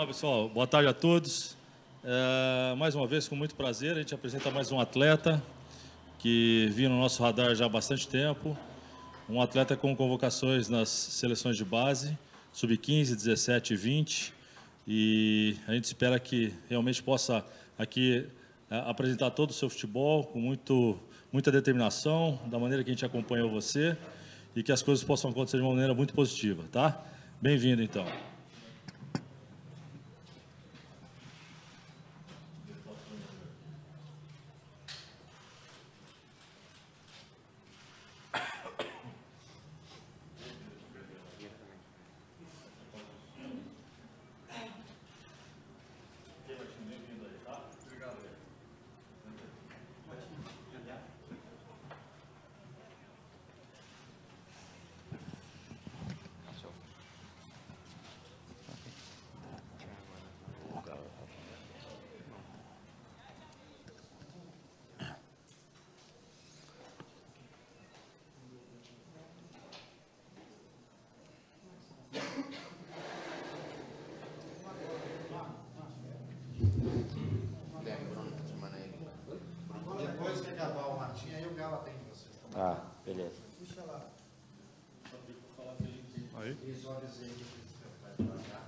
Olá, pessoal. Boa tarde a todos. É, mais uma vez, com muito prazer, a gente apresenta mais um atleta que vinha no nosso radar já há bastante tempo. Um atleta com convocações nas seleções de base, sub-15, 17 e 20. E a gente espera que realmente possa aqui é, apresentar todo o seu futebol com muito, muita determinação, da maneira que a gente acompanhou você e que as coisas possam acontecer de uma maneira muito positiva, tá? Bem-vindo, então. Depois que acabar o Martim, aí o Galo atende vocês. Ah, beleza. Puxa lá. Aí. Isso, eu avisei que vai pra cá.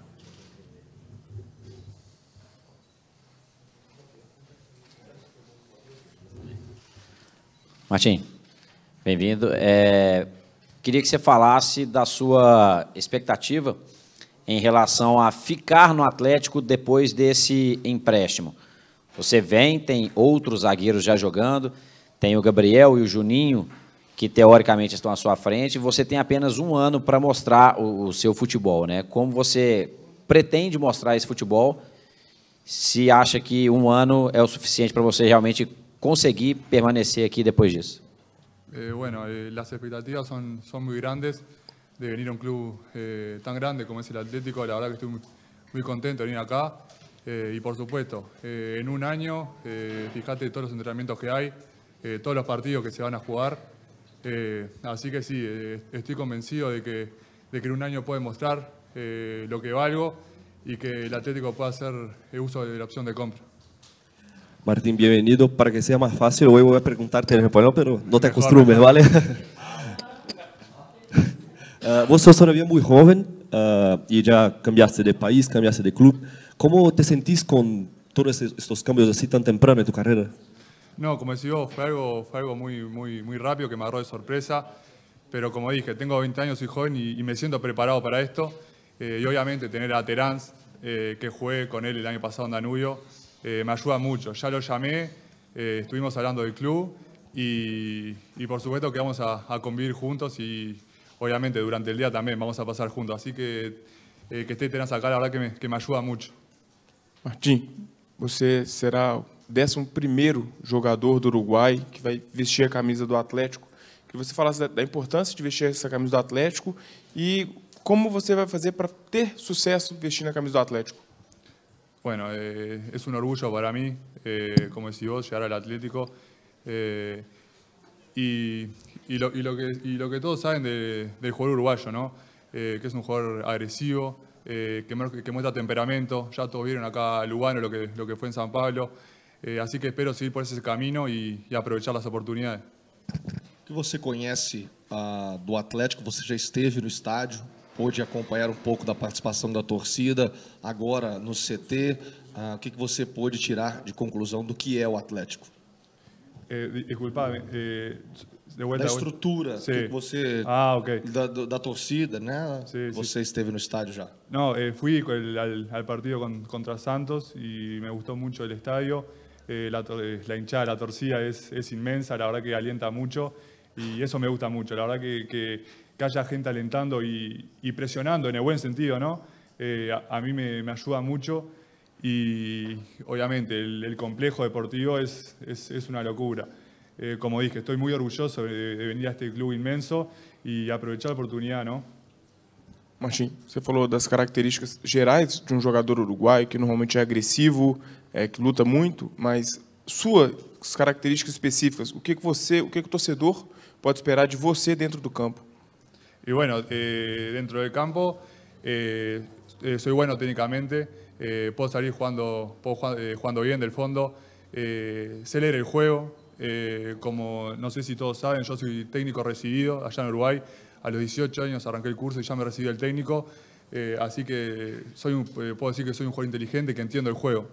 Martim, bem-vindo. É, queria que você falasse da sua expectativa em relação a ficar no Atlético depois desse empréstimo. Você vem, tem outros zagueiros já jogando, tem o Gabriel e o Juninho, que teoricamente estão à sua frente, você tem apenas um ano para mostrar o, o seu futebol. Né? Como você pretende mostrar esse futebol, se acha que um ano é o suficiente para você realmente conseguir permanecer aqui depois disso? Eh, bueno, eh, las expectativas son, son muy grandes de venir a un club eh, tan grande como es el Atlético. La verdad que estoy muy, contento de venir acá. Eh, y por supuesto, en un año, fíjate todos los entrenamientos que hay, todos los partidos que se van a jugar. Así que sí, estoy convencido de que, de que en un año puede mostrar lo que valgo y que el Atlético pueda hacer uso de la opción de compra. Martín, bienvenido. Para que sea más fácil, hoy voy a preguntarte en español, pero no te acostumbres. ¿vale? Ah, vos sos todavía muy joven ah, y ya cambiaste de país, cambiaste de club. ¿Cómo te sentís con todos estos- cambios así tan temprano en tu carrera? No, como decís vos, fue algo, fue algo muy, muy, muy rápido que me agarró de sorpresa. Pero como dije, tengo 20 años, soy joven y, y me siento preparado para esto. Eh, y obviamente tener a Terán, eh, que jugué con él el año pasado en Danubio, eh, me ayuda mucho. Ya lo llamé, eh, estuvimos hablando del club y, y por supuesto que vamos a, a convivir juntos y obviamente durante el día también vamos a pasar juntos. Así que eh, que esté Terán acá, la verdad que me, que me ayuda mucho. Martim, você será o 11º jogador do Uruguai que vai vestir a camisa do Atlético. Que você falasse da, da importância de vestir essa camisa do Atlético e como você vai fazer para ter sucesso vestindo a camisa do Atlético. Bueno, eh, es un orgullo para mí, eh, como decís vos, llegar al Atlético. eh, y, y lo, y lo que, y lo que todos saben de- del jugador uruguayo, ¿no? Eh, que es un jugador agresivo, eh, que, que muestra temperamento. Ya todos vieron acá Lugano lo que, lo que fue en San Pablo. Eh, así que espero seguir por ese camino y, aprovechar las oportunidades. O que você conhece ah, do Atlético? Você já esteve no estádio, pôde acompanhar um pouco da participação da torcida, agora no CT. Ah, o que, que você pôde tirar de conclusão do que é o Atlético? Eh, di- disculpame, eh, de vuelta. Da estrutura, Sí. o que, você. Ah, ok. Da, da torcida, né? Você esteve no estádio já. No, eh, fui al, al partido con- contra Santos y me gustó mucho el estadio. Eh, la, eh, la hinchada, la torcida es, es inmensa, la verdad que alienta mucho y eso me gusta mucho. La verdad que, que- que haya gente alentando y, y presionando en el buen sentido, ¿no? Eh, a, a mí me, me ayuda mucho y obviamente el, el complejo deportivo es, es, es una locura. Eh, como dije, estoy muy orgulloso de, de venir a este club inmenso y aprovechar la oportunidad, ¿no? Martim, você falou das características gerais de um jogador uruguaio, que normalmente é agressivo, é, que luta muito, mas suas características específicas, o que, que você, o que, que o torcedor pode esperar de você dentro do campo? Y bueno, eh, dentro del campo eh, eh, soy bueno técnicamente, puedo salir jugando, puedo jugar- jugando bien del fondo, sé el juego, como no sé si todos saben, yo soy técnico recibido allá en Uruguay, a los 18 años arranqué el curso y ya me recibí el técnico, así que soy un- puedo decir que soy un jugador inteligente que entiendo el juego.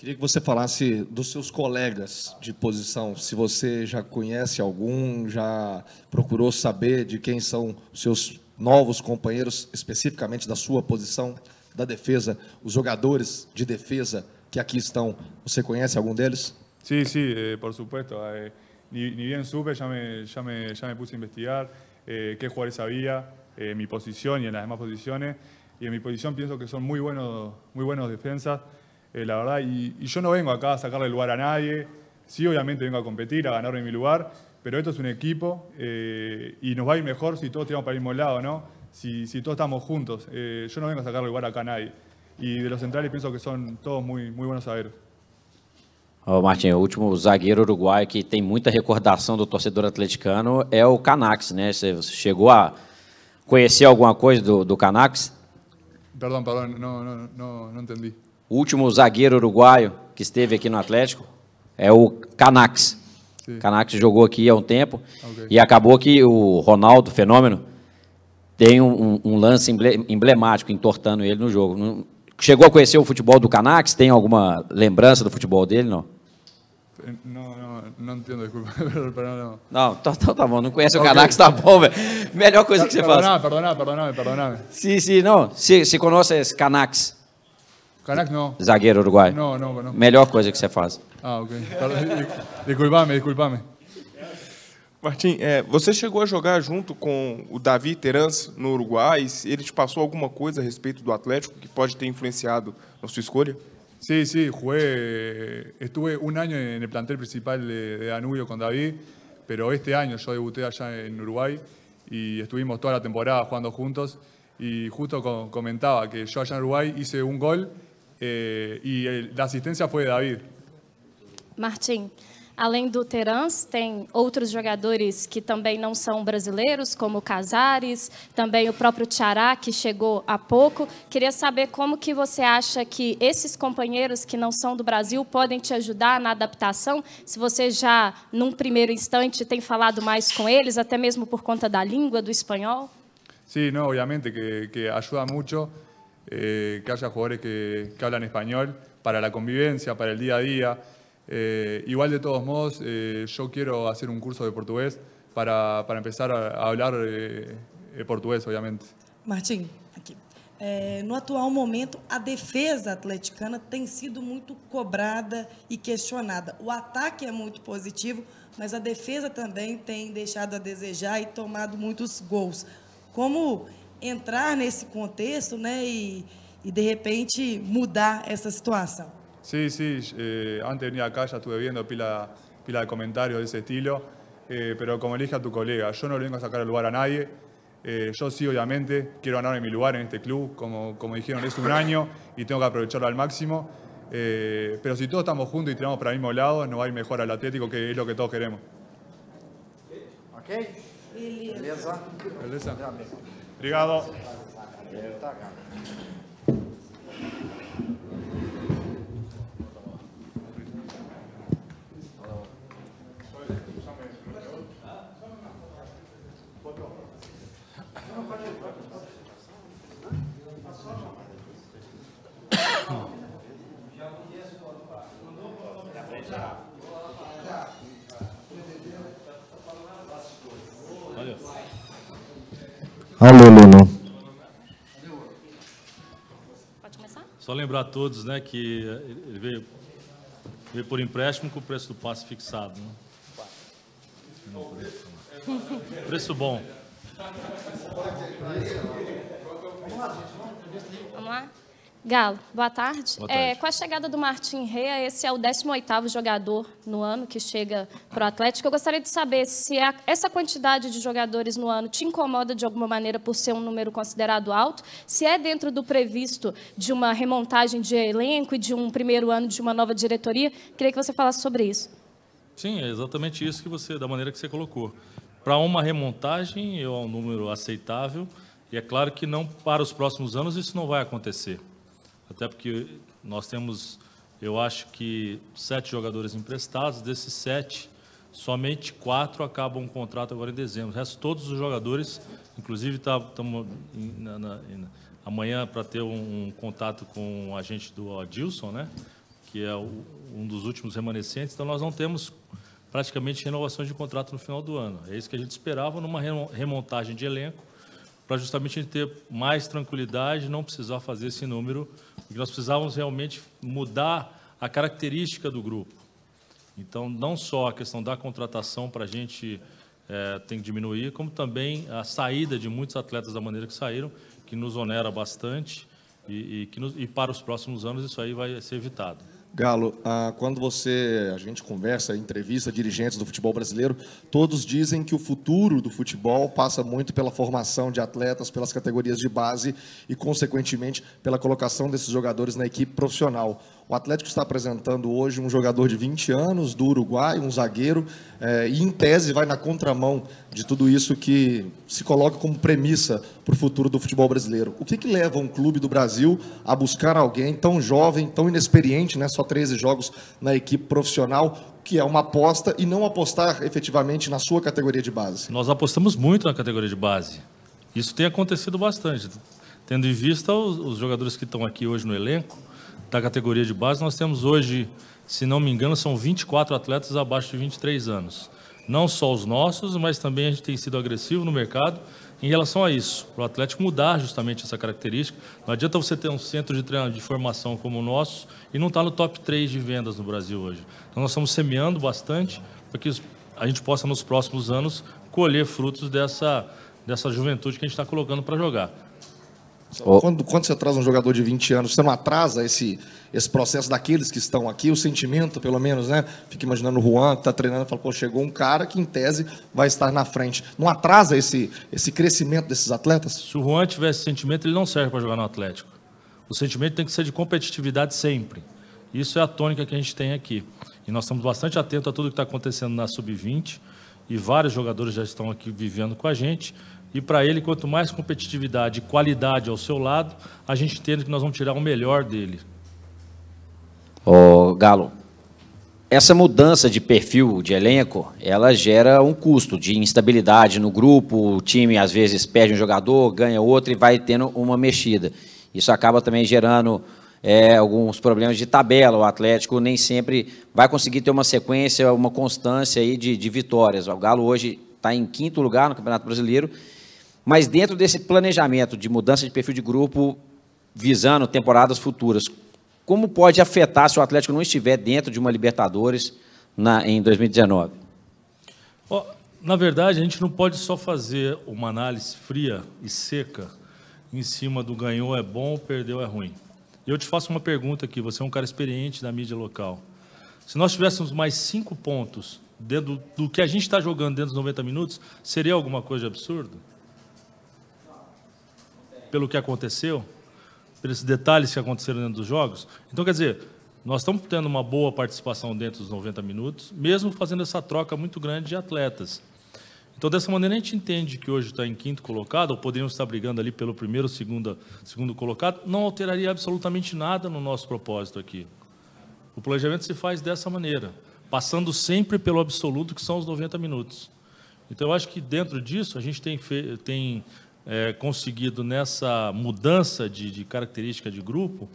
Queria que você falasse dos seus colegas de posição, se você já conhece algum, já procurou saber de quem são os seus novos companheiros, especificamente da sua posição, da defesa, os jogadores de defesa que aqui estão. Você conhece algum deles? Sí, sí, eh, por supuesto. eh, ni, ni bien supe, ya me, ya me, ya me puse a investigar eh, qué jugadores había, eh, mi posición y en las demás posiciones. Y en mi posición pienso que son muy buenos, muy buenos defensas, eh, la verdad. Y, y yo no vengo acá a sacarle lugar a nadie. Sí, obviamente vengo a competir, a ganarme mi lugar, pero esto es un equipo eh, y nos va a ir mejor si todos tiramos para el mismo lado, ¿no? Si, si todos estamos juntos. Eh, yo no vengo a sacarle lugar acá a nadie. Y de los centrales pienso que son todos muy, muy buenos zagueros. Ô, Martim, o último zagueiro uruguaio que tem muita recordação do torcedor atleticano é o Canax, né? Você chegou a conhecer alguma coisa do, do Canax? Perdón, perdón, no, no, no, no entendí. O último zagueiro uruguaio que esteve aqui no Atlético é o Canax. Sim. Canax jogou aqui há um tempo Ok. e acabou que o Ronaldo, fenômeno, tem um, um- lance emble- emblemático entortando ele no jogo. Não- Chegou a conhecer o futebol do Canax? Tem alguma lembrança do futebol dele, não? No entiendo, disculpa, pero, pero no. Não, então, então tá bom. Não conhece o. Canax, tá bom, velho. Melhor coisa que você faz. Perdoname, perdoname, perdoname. Sim, sim, não. Se, se conhece esse Canax, Canac no. zagueiro uruguaio. No, no, no. Melhor coisa que você faz. Ah, ok. Disculpame, disculpame. Martim, é, você chegou a jogar junto com o Davi Terans no Uruguai? Ele te passou alguma coisa a respeito do Atlético que pode ter influenciado na sua escolha? Sí, sí, jugué, estuve un año en el plantel principal de, de Danubio con David, pero este año yo debuté allá en Uruguay y estuvimos toda la temporada jugando juntos y justo co- comentaba que yo allá en Uruguay hice un gol eh, y el- fue de David. Martim, além do Terans, tem outros jogadores que também não são brasileiros, como Casares, também o próprio Tiará, que chegou há pouco. Queria saber como que você acha que esses companheiros que não são do Brasil podem te ajudar na adaptação, se você já, num primeiro instante, tem falado mais com eles, até mesmo por conta da língua, do espanhol? Sí, no, obviamente que, que ayuda mucho eh, que haya jugadores que, que hablan español para la convivencia, para el día a día. Eh, igual de todos modos, eh, yo quiero hacer un curso de portugués para, para empezar a, a hablar eh, eh, portugués, obviamente. Martim, aqui. É, no atual momento, a defesa atleticana tem sido muito cobrada e questionada. O ataque é muito positivo, mas a defesa também tem deixado a desejar e tomado muitos gols. Como entrar nesse contexto né, e, e, de repente, mudar essa situação? Sí, sí, eh, antes de venir acá ya estuve viendo pila, pila de comentarios de ese estilo, eh, pero como le dije a tu colega, yo no le vengo a sacar el lugar a nadie. Eh, yo sí, obviamente, quiero ganarme mi lugar en este club, como, como dijeron, es un año y tengo que aprovecharlo al máximo. Eh, pero si todos estamos juntos y tiramos para el mismo lado, nos va a ir mejor al Atlético, que es lo que todos queremos. Ok? Beleza? ¿Beleza? Obrigado. Nuno. Pode começar? Só lembrar a todos né, que ele veio, veio por empréstimo com o preço do passe fixado. Né? Não, preço, não. Preço bom. Vamos lá? Galo, boa tarde. Boa É, tarde. com a chegada do Martim Rea, esse é o 18º jogador no ano que chega para o Atlético. Eu gostaria de saber se a- essa quantidade de jogadores no ano te incomoda de alguma maneira por ser um número considerado alto, se é dentro do previsto de uma remontagem de elenco e de um primeiro ano de uma nova diretoria. Queria que você falasse sobre isso. Sim, é exatamente isso que você, da maneira que você colocou. Para uma remontagem, é um número aceitável E é claro que não para os próximos anos isso não vai acontecer. Até porque nós temos, eu acho que sete jogadores emprestados, desses sete, somente quatro acabam o contrato agora em dezembro. O resto, todos os jogadores, inclusive estamos tá, amanhã para ter um, um, contato com o agente do Adilson, né? que é o, um dos últimos remanescentes, então nós não temos praticamente renovações de contrato no final do ano. É isso que a gente esperava numa remontagem de elenco, para justamente a gente ter mais tranquilidade, não precisar fazer esse número, porque nós precisávamos realmente mudar a característica do grupo. Então, não só a questão da contratação para a gente é, tem que diminuir, como também a saída de muitos atletas da maneira que saíram, que nos onera bastante, e, e, que nos, e para os próximos anos isso aí vai ser evitado. Galo, ah, quando você a gente conversa, entrevista dirigentes do futebol brasileiro, todos dizem que o futuro do futebol passa muito pela formação de atletas, pelas categorias de base e, consequentemente, pela colocação desses jogadores na equipe profissional. O Atlético está apresentando hoje um jogador de 20 anos, do Uruguai, um zagueiro, é, e em tese vai na contramão de tudo isso que se coloca como premissa para o futuro do futebol brasileiro. O que, que leva um clube do Brasil a buscar alguém tão jovem, tão inexperiente, né, só 13 jogos na equipe profissional, que é uma aposta, e não apostar efetivamente na sua categoria de base? Nós apostamos muito na categoria de base. Isso tem acontecido bastante. Tendo em vista os, os jogadores que estão aqui hoje no elenco, da categoria de base, nós temos hoje, se não me engano, são 24 atletas abaixo de 23 anos. Não só os nossos, mas também a gente tem sido agressivo no mercado em relação a isso, para o Atlético mudar justamente essa característica. Não adianta você ter um centro de treinamento de formação como o nosso e não estar tá no top 3 de vendas no Brasil hoje. Então nós estamos semeando bastante para que a gente possa, nos próximos anos, colher frutos dessa, dessa juventude que a gente está colocando para jogar. Quando, quando você traz um jogador de 20 anos, você não atrasa esse, esse processo daqueles que estão aqui, o sentimento, pelo menos, né? Fica imaginando o Juan que está treinando e fala, pô, chegou um cara que, em tese, vai estar na frente. Não atrasa esse, esse crescimento desses atletas? Se o Juan tivesse sentimento, ele não serve para jogar no Atlético. O sentimento tem que ser de competitividade sempre. Isso é a tônica que a gente tem aqui. E nós estamos bastante atentos a tudo que está acontecendo na Sub-20 e vários jogadores já estão aqui vivendo com a gente. E para ele, quanto mais competitividade e qualidade ao seu lado, a gente entende que nós vamos tirar o melhor dele. Ô, Galo, essa mudança de perfil de elenco, ela gera um custo de instabilidade no grupo, o time às vezes perde um jogador, ganha outro e vai tendo uma mexida. Isso acaba também gerando é, alguns problemas de tabela. O Atlético nem sempre vai conseguir ter uma sequência, uma constância aí de, de vitórias. O Galo hoje está em quinto lugar no Campeonato Brasileiro mas dentro desse planejamento de mudança de perfil de grupo, visando temporadas futuras, como pode afetar se o Atlético não estiver dentro de uma Libertadores na, em 2019? Oh, na verdade, a gente não pode só fazer uma análise fria e seca em cima do ganhou é bom, perdeu é ruim. Eu te faço uma pergunta aqui, você é um cara experiente da mídia local. Se nós tivéssemos mais cinco pontos dentro do, que a gente está jogando dentro dos 90 minutos, seria alguma coisa absurda? Pelo que aconteceu, pelos detalhes que aconteceram dentro dos jogos. Então, quer dizer, nós estamos tendo uma boa participação dentro dos 90 minutos, mesmo fazendo essa troca muito grande de atletas. Então, dessa maneira, a gente entende que hoje está em quinto colocado, ou poderíamos estar brigando ali pelo primeiro, segundo, segundo colocado, não alteraria absolutamente nada no nosso propósito aqui. O planejamento se faz dessa maneira, passando sempre pelo absoluto, que são os 90 minutos. Então, eu acho que dentro disso, a gente tem, tem é, conseguido nessa mudança de, de, característica de grupo,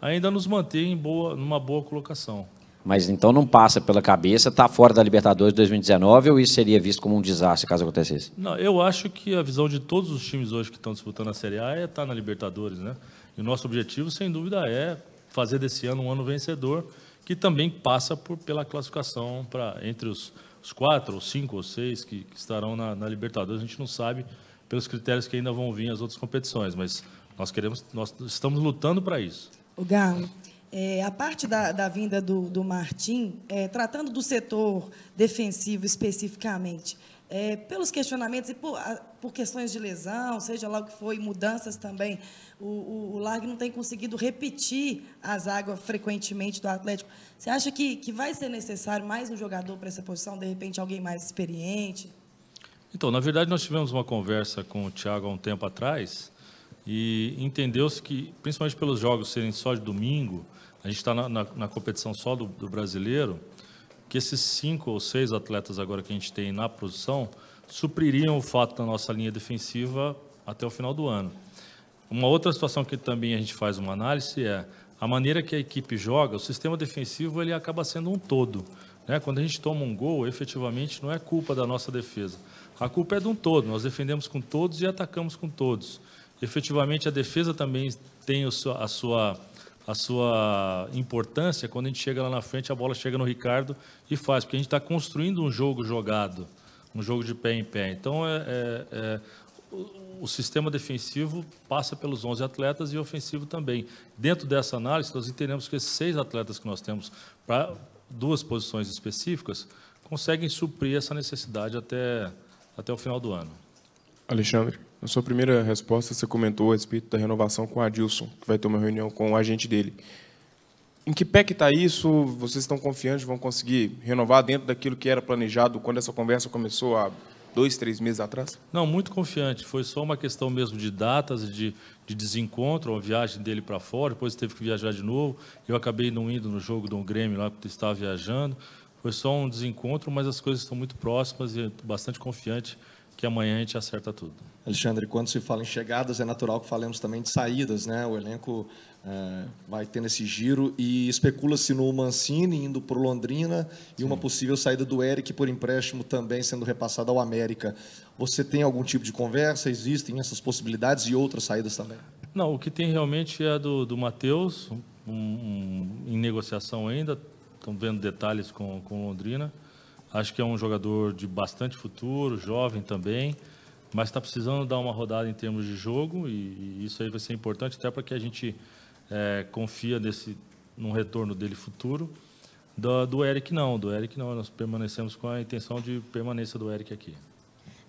ainda nos mantém em boa, numa boa colocação. Mas então não passa pela cabeça estar tá fora da Libertadores 2019 ou isso seria visto como um desastre caso acontecesse? Não, eu acho que a visão de todos os times hoje que estão disputando a Série A é estar na Libertadores, né? E o nosso objetivo, sem dúvida, é fazer desse ano um ano vencedor, que também passa por, pela classificação para entre os, os quatro, ou cinco ou seis que, que estarão na, na Libertadores. A gente não sabe pelos critérios que ainda vão vir as outras competições, mas nós queremos, nós estamos lutando para isso. O Galo, é, a parte da, da vinda do, do Martim, é, tratando do setor defensivo especificamente, é, pelos questionamentos e por, a, por, questões de lesão, seja lá o que foi, mudanças também, o, o, o Largue não tem conseguido repetir a zaga frequentemente do Atlético. Você acha que, que vai ser necessário mais um jogador para essa posição, de repente alguém mais experiente? Então, na verdade, nós tivemos uma conversa com o Thiago há um tempo atrás e entendeu-se que, principalmente pelos jogos serem só de domingo, a gente está na, na, na, competição só do, do, brasileiro, que esses cinco ou seis atletas agora que a gente tem na produção supririam o fato da nossa linha defensiva até o final do ano. Uma outra situação que também a gente faz uma análise é a maneira que a equipe joga, o sistema defensivo ele acaba sendo um todo. Né? Quando a gente toma um gol, efetivamente não é culpa da nossa defesa. A culpa é de um todo. Nós defendemos com todos e atacamos com todos. Efetivamente, a defesa também tem a sua, a sua importância quando a gente chega lá na frente, a bola chega no Ricardo e faz, porque a gente está construindo um jogo jogado, um jogo de pé em pé. Então, é, é, é o, sistema defensivo passa pelos 11 atletas e ofensivo também. Dentro dessa análise, nós entendemos que esses seis atletas que nós temos para duas posições específicas conseguem suprir essa necessidade até, até o final do ano. Alexandre, na sua primeira resposta, você comentou a respeito da renovação com o Adilson, que vai ter uma reunião com o agente dele. Em que pé que está isso? Vocês estão confiantes vão conseguir renovar dentro daquilo que era planejado quando essa conversa começou há dois, três meses atrás? Não, muito confiante. Foi só uma questão mesmo de datas, de, de desencontro, uma viagem dele para fora, depois teve que viajar de novo. Eu acabei não indo no jogo do Grêmio lá, porque estava viajando. Foi só um desencontro, mas as coisas estão muito próximas e bastante confiante que amanhã a gente acerta tudo. Alexandre, quando se fala em chegadas, é natural que falemos também de saídas, né? O elenco é, vai tendo esse giro e especula-se no Mancini indo para o Londrina Sim. e uma possível saída do Eric por empréstimo também sendo repassado ao América. Você tem algum tipo de conversa? Existem essas possibilidades e outras saídas também? Não, o que tem realmente é do, do Matheus, um, um, em negociação ainda, estão vendo detalhes com, com Londrina. Acho que é um jogador de bastante futuro, jovem também, mas está precisando dar uma rodada em termos de jogo e, e isso aí vai ser importante até para que a gente é, confia nesse, num retorno dele futuro. Do, do Eric não, do Eric não, nós permanecemos com a intenção de permanência do Eric aqui.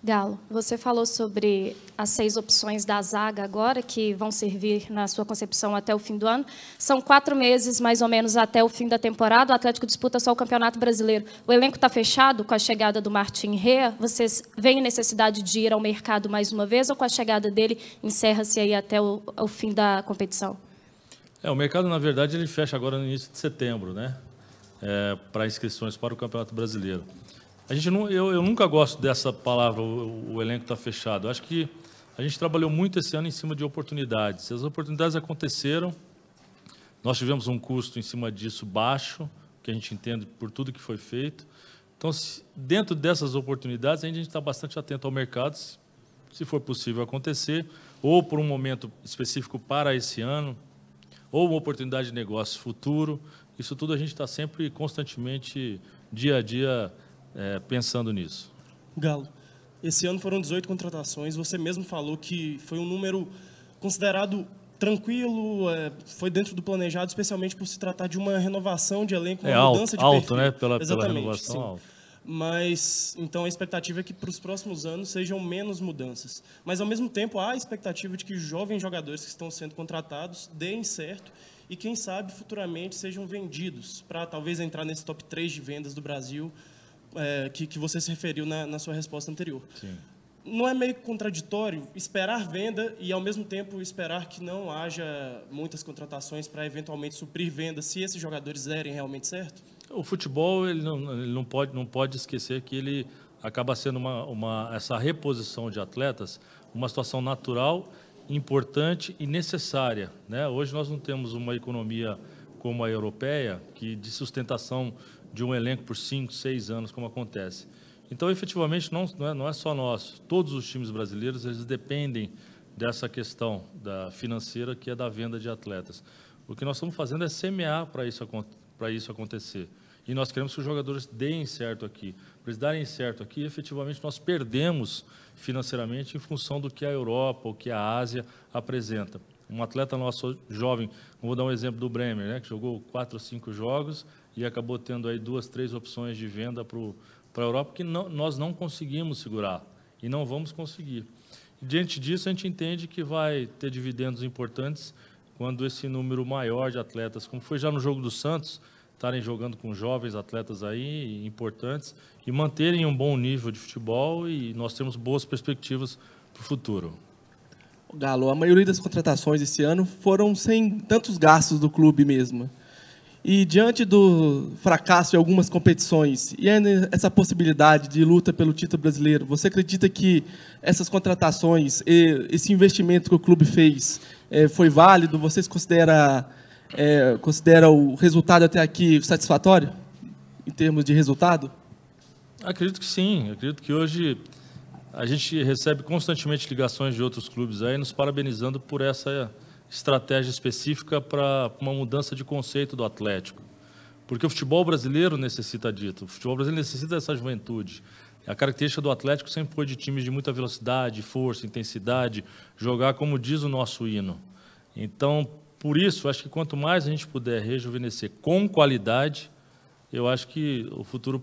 Galo, você falou sobre as seis opções da zaga agora, que vão servir na sua concepção até o fim do ano. São quatro meses, mais ou menos, até o fim da temporada. O Atlético disputa só o Campeonato Brasileiro. O elenco está fechado com a chegada do Martin Rea. Vocês veem necessidade de ir ao mercado mais uma vez ou com a chegada dele encerra-se aí até o, o fim da competição? É, o mercado, na verdade, ele fecha agora no início de setembro, né? É, para inscrições para o Campeonato Brasileiro. A gente não, eu, eu nunca gosto dessa palavra, o, o elenco está fechado. Eu acho que a gente trabalhou muito esse ano em cima de oportunidades. As oportunidades aconteceram, nós tivemos um custo em cima disso baixo, que a gente entende por tudo que foi feito. Então, se, dentro dessas oportunidades, a gente está bastante atento ao mercado, se, se for possível acontecer, ou por um momento específico para esse ano, ou uma oportunidade de negócio futuro. Isso tudo a gente está sempre, constantemente, dia a dia, é, pensando nisso. Galo, esse ano foram 18 contratações. Você mesmo falou que foi um número considerado tranquilo, é, foi dentro do planejado, especialmente por se tratar de uma renovação de elenco, uma é mudança alto, de alto, perfil. né? Pela, Exatamente, pela renovação sim. alto. Mas, então, a expectativa é que para os próximos anos sejam menos mudanças. Mas, ao mesmo tempo, há a expectativa de que jovens jogadores que estão sendo contratados deem certo e, quem sabe, futuramente sejam vendidos para talvez entrar nesse top 3 de vendas do Brasil é, que, que você se referiu na, na sua resposta anterior. Sim. Não é meio contraditório esperar venda e, ao mesmo tempo, esperar que não haja muitas contratações para eventualmente suprir venda, se esses jogadores derem realmente certo? O futebol ele não, ele não, pode, não pode esquecer que ele acaba sendo uma, uma, essa reposição de atletas uma situação natural, importante e necessária. Né? Hoje nós não temos uma economia como a europeia, que de sustentação de um elenco por cinco, seis anos, como acontece. Então, efetivamente, não, não, é, não é só nós. Todos os times brasileiros eles dependem dessa questão da financeira, que é da venda de atletas. O que nós estamos fazendo é semear para isso, isso acontecer. E nós queremos que os jogadores deem certo aqui. Para eles darem certo aqui, efetivamente, nós perdemos financeiramente em função do que a Europa ou que a Ásia apresenta. Um atleta nosso jovem, vou dar um exemplo do Bremer, né, que jogou quatro ou cinco jogos e acabou tendo aí duas, três opções de venda para a Europa que não, nós não conseguimos segurar e não vamos conseguir. Diante disso, a gente entende que vai ter dividendos importantes quando esse número maior de atletas, como foi já no jogo do Santos, estarem jogando com jovens atletas aí importantes e manterem um bom nível de futebol e nós temos boas perspectivas para o futuro. Galo, a maioria das contratações esse ano foram sem tantos gastos do clube mesmo. E diante do fracasso em algumas competições e essa possibilidade de luta pelo título brasileiro, você acredita que essas contratações, esse investimento que o clube fez, é, foi válido? Vocês considera é, considera o resultado até aqui satisfatório em termos de resultado? Acredito que sim. Acredito que hoje a gente recebe constantemente ligações de outros clubes aí nos parabenizando por essa estratégia específica para uma mudança de conceito do Atlético. Porque o futebol brasileiro necessita disso, o futebol brasileiro necessita dessa juventude. A característica do Atlético sempre foi de times de muita velocidade, força, intensidade, jogar como diz o nosso hino. Então, por isso, acho que quanto mais a gente puder rejuvenescer com qualidade, eu acho que o futuro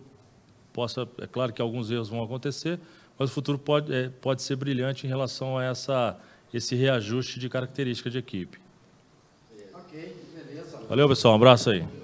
possa, é claro que alguns erros vão acontecer, mas o futuro pode, é, pode ser brilhante em relação a essa, esse reajuste de característica de equipe. Ok, beleza. Valeu, pessoal. Um abraço aí.